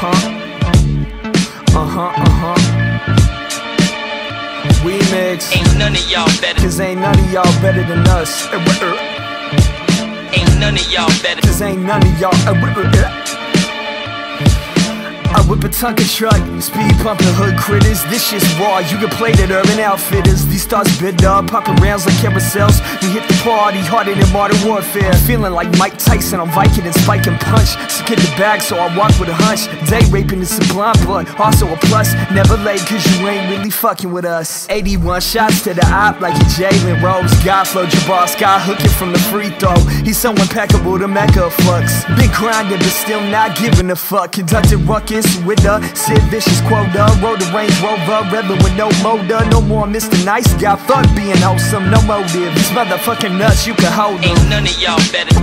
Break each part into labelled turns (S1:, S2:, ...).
S1: huh, uh huh. Uh huh, uh huh. Remix.
S2: Ain't none of y'all better.
S1: Cause ain't none of y'all better than us. Uh, uh, uh.
S2: Ain't none of y'all better.
S1: Cause ain't none of y'all. Whip a Tonka truck, speed pumping hood critters. This shit's raw, you can play that urban outfitters. These stars bid up, popping rounds like carousels. We hit the party harder than modern warfare. Feeling like Mike Tyson, I'm Viking and spiking punch. Sick in the bag, so I walk with a hunch. Day raping is sublime, but also a plus. Never late, cause you ain't really fucking with us. 81 shots to the op like a Jalen Rose. Godflow, Jabbar, Sky hooking from the free throw. He's so impeccable, the mecca flux. Been grinding, but still not giving a fuck. Conducted ruckus with the Sid Vicious quota. Rode the Range Rover, rebel with no motor. No more Mr. Nice Guy, fuck being wholesome, no motive. These motherfucking nuts, you can hold them.
S2: Ain't none of y'all better.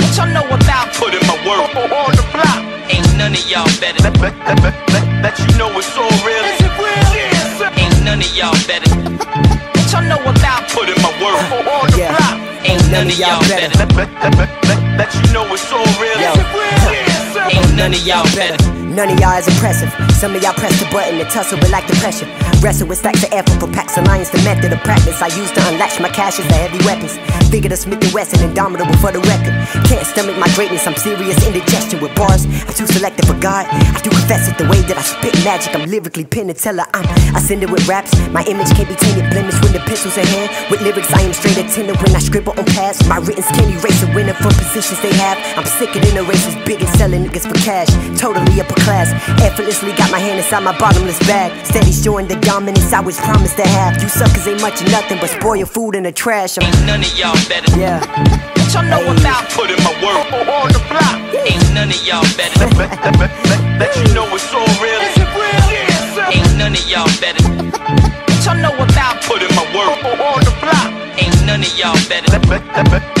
S2: What y'all know about
S3: Put in my work on the block.
S2: Ain't none of y'all better.
S3: Let, let, let, let, let, let you know it's all real. Is it real? Yes.
S2: Ain't none of y'all better. What y'all know about
S3: Put in my work on the
S4: Yeah.
S3: block.
S2: Ain't none of y'all better.
S3: Let, let, let, let, let, let you know it's all real.
S4: Yo.
S3: Is it real? Yes.
S2: Ain't none of y'all better.
S4: None of y'all is impressive. Some of y'all press the button and tussle with like depression. Wrestle with stacks of effort for packs of lions. The method of practice I use to unlatch my caches to heavy weapons. Figure the Smith and Wesson indomitable for the record. Can't stomach my greatness. I'm serious indigestion with bars. I'm too selective for God. I do confess it the way that I spit magic. I'm lyrically teller. I'm ascended with raps. My image can't be tainted. Blemish when the pencils in hand. With lyrics I am straight attendant when I scribble on pads. My written skinny race a winner for positions they have. I'm sicker than the races big and selling niggas for cash. Totally upper class. Effortlessly got my hand inside my bottomless bag. Steady showing the dominance I was promised to have. You suckers ain't much of nothing but spoil food in the trash. I'm,
S2: Ain't none of y'all better.
S4: yeah.
S2: What y'all know
S4: Hey.
S2: about
S3: Put in my work on the block.
S2: Ain't none of y'all better.
S3: Let, let, let, let, let, let you know it's all real. Is it real? Yes.
S2: Ain't none of y'all better. What y'all know about
S3: Put in my work on the block.
S2: Ain't none of y'all better.